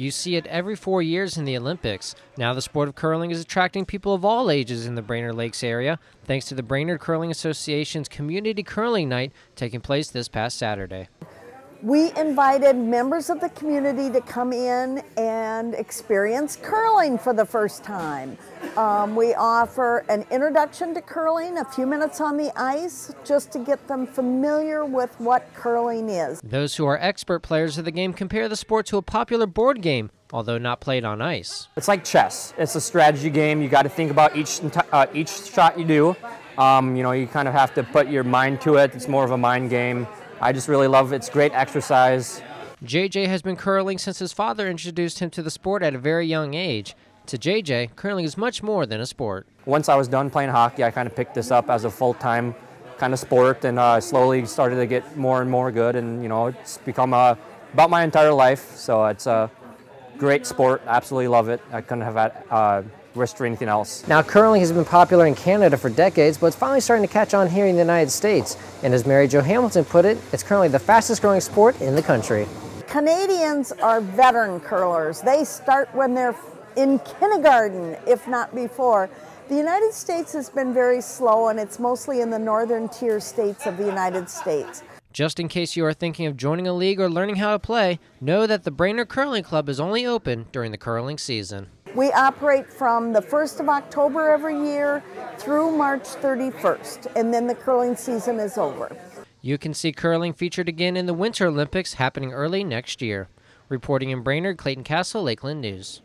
You see it every four years in the Olympics. Now the sport of curling is attracting people of all ages in the Brainerd Lakes area, thanks to the Brainerd Curling Association's Community Curling Night taking place this past Saturday. We invited members of the community to come in and experience curling for the first time. Um, we offer an introduction to curling, a few minutes on the ice, just to get them familiar with what curling is. Those who are expert players of the game compare the sport to a popular board game, although not played on ice. It's like chess. It's a strategy game. You got to think about each uh, each shot you do. Um, you know, you kind of have to put your mind to it. It's more of a mind game. I just really love it. It's great exercise. JJ has been curling since his father introduced him to the sport at a very young age. To JJ, curling is much more than a sport. Once I was done playing hockey, I kind of picked this up as a full-time kind of sport and uh, slowly started to get more and more good and you know it's become uh, about my entire life so it's a great sport absolutely love it i couldn't have had uh, risk for anything else. Now, curling has been popular in Canada for decades, but it's finally starting to catch on here in the United States. And as Mary Jo Hamilton put it, it's currently the fastest growing sport in the country. Canadians are veteran curlers. They start when they're in kindergarten, if not before. The United States has been very slow, and it's mostly in the northern tier states of the United States. Just in case you are thinking of joining a league or learning how to play, know that the Brainerd Curling Club is only open during the curling season. We operate from the 1st of October every year through March 31st, and then the curling season is over. You can see curling featured again in the Winter Olympics happening early next year. Reporting in Brainerd, Clayton Castle, Lakeland News.